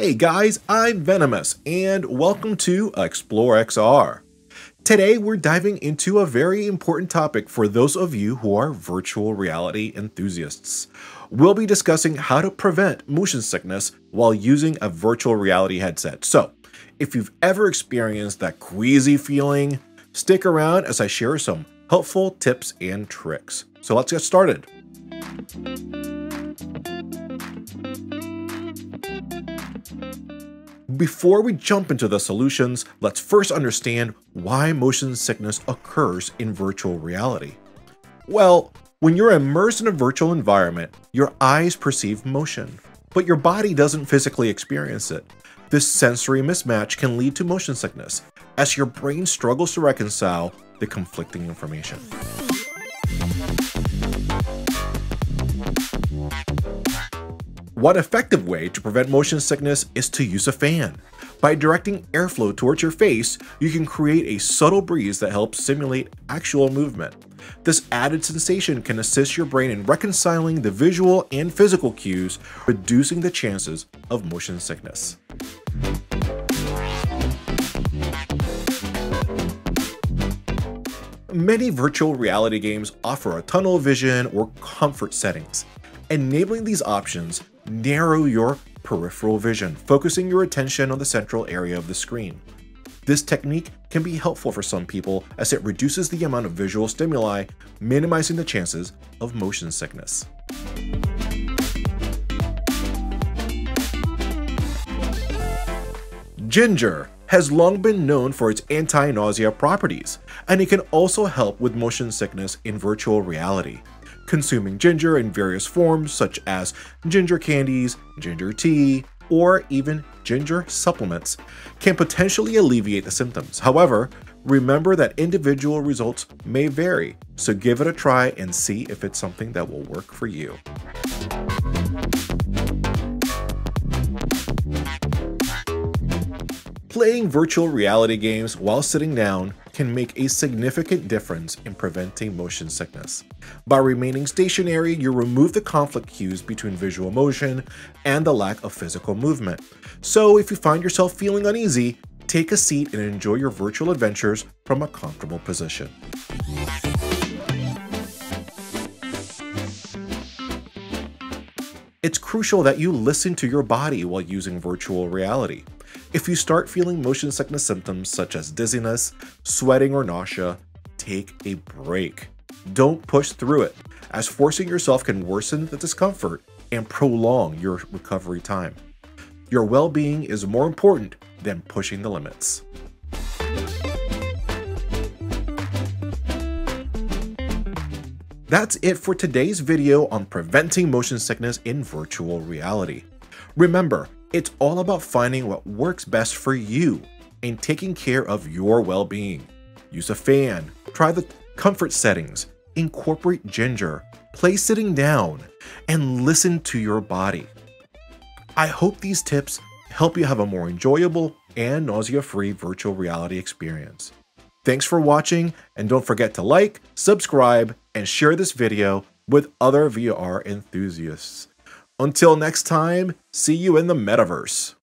Hey guys, I'm Venomous, and welcome to Explore XR. Today we're diving into a very important topic for those of you who are virtual reality enthusiasts. We'll be discussing how to prevent motion sickness while using a virtual reality headset. So, if you've ever experienced that queasy feeling, stick around as I share some helpful tips and tricks. So let's get started. Before we jump into the solutions, let's first understand why motion sickness occurs in virtual reality. Well, when you're immersed in a virtual environment, your eyes perceive motion, but your body doesn't physically experience it. This sensory mismatch can lead to motion sickness, as your brain struggles to reconcile the conflicting information. One effective way to prevent motion sickness is to use a fan. By directing airflow towards your face, you can create a subtle breeze that helps simulate actual movement. This added sensation can assist your brain in reconciling the visual and physical cues, reducing the chances of motion sickness. Many virtual reality games offer a tunnel vision or comfort settings. Enabling these options narrow your peripheral vision, focusing your attention on the central area of the screen. This technique can be helpful for some people as it reduces the amount of visual stimuli, minimizing the chances of motion sickness. Ginger has long been known for its anti-nausea properties, and it can also help with motion sickness in virtual reality. Consuming ginger in various forms such as ginger candies, ginger tea, or even ginger supplements can potentially alleviate the symptoms. However, remember that individual results may vary, so give it a try and see if it's something that will work for you. Playing virtual reality games while sitting down can make a significant difference in preventing motion sickness. By remaining stationary, you remove the conflict cues between visual motion and the lack of physical movement. So if you find yourself feeling uneasy, take a seat and enjoy your virtual adventures from a comfortable position. It's crucial that you listen to your body while using virtual reality. If you start feeling motion sickness symptoms such as dizziness, sweating, or nausea, take a break. Don't push through it, as forcing yourself can worsen the discomfort and prolong your recovery time. Your well being is more important than pushing the limits. That's it for today's video on preventing motion sickness in virtual reality. Remember, it's all about finding what works best for you and taking care of your well-being. Use a fan, try the comfort settings, incorporate ginger, play sitting down, and listen to your body. I hope these tips help you have a more enjoyable and nausea-free virtual reality experience. Thanks for watching, and don't forget to like, subscribe, and share this video with other VR enthusiasts. Until next time, see you in the metaverse.